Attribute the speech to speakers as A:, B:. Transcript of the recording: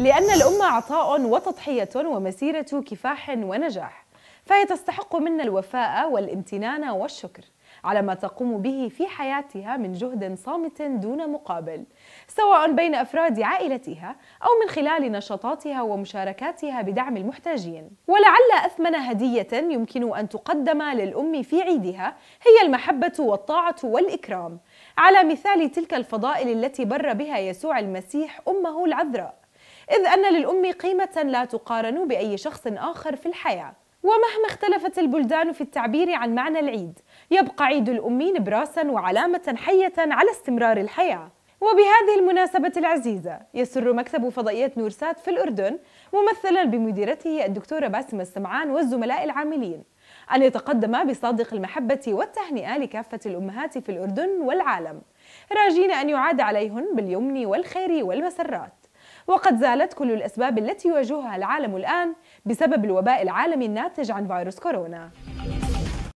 A: لأن الأمة عطاء وتضحية ومسيرة كفاح ونجاح فهي تستحق منا الوفاء والامتنان والشكر على ما تقوم به في حياتها من جهد صامت دون مقابل سواء بين أفراد عائلتها أو من خلال نشاطاتها ومشاركاتها بدعم المحتاجين. ولعل أثمن هدية يمكن أن تقدم للأم في عيدها هي المحبة والطاعة والإكرام على مثال تلك الفضائل التي بر بها يسوع المسيح أمه العذراء. إذ أن للأم قيمة لا تقارن بأي شخص آخر في الحياة. ومهما اختلفت البلدان في التعبير عن معنى العيد يبقى عيد الأم نبراسا وعلامة حية على استمرار الحياة. وبهذه المناسبة العزيزة يسر مكتب فضائية نورسات في الأردن ممثلا بمديرته الدكتورة باسم السمعان والزملاء العاملين أن يتقدم بصادق المحبة والتهنئة لكافة الأمهات في الأردن والعالم. راجين أن يعاد عليهن باليمن والخير والمسرات. وقد زالت كل الأسباب التي يواجهها العالم الآن بسبب الوباء العالمي الناتج عن فيروس كورونا.